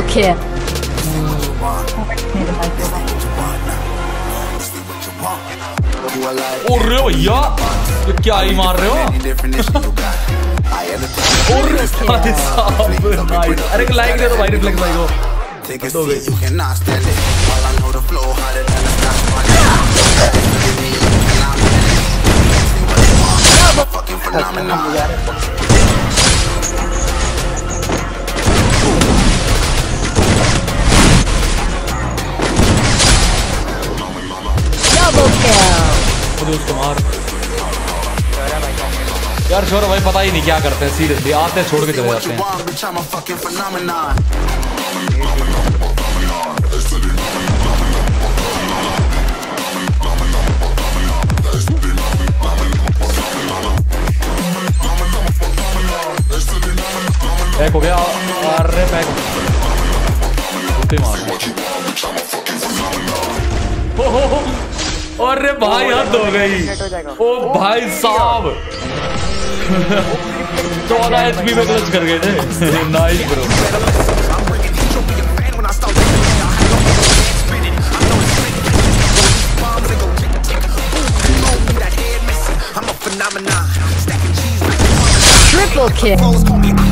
kill. उड़ रहे हो भैया ये क्या ही मार रहे हो अरे लाइक दे दो भाई रिफ्लेक्स भाई को Take a seat, you cannot stand it. While I know the flow harder than a scotch bonnet. Fucking phenomenon. खुद उसको मार यार छोरो भाई पता ही नहीं क्या करते हैं सीरियसली आते हैं, छोड़ के चले जाते हैं। हो गया। अरे बैक मार। अरे भाई हद हो गई ओ भाई साहब चौदह एचपी में क्लच कर गए थे नाइस ब्रो Triple kill.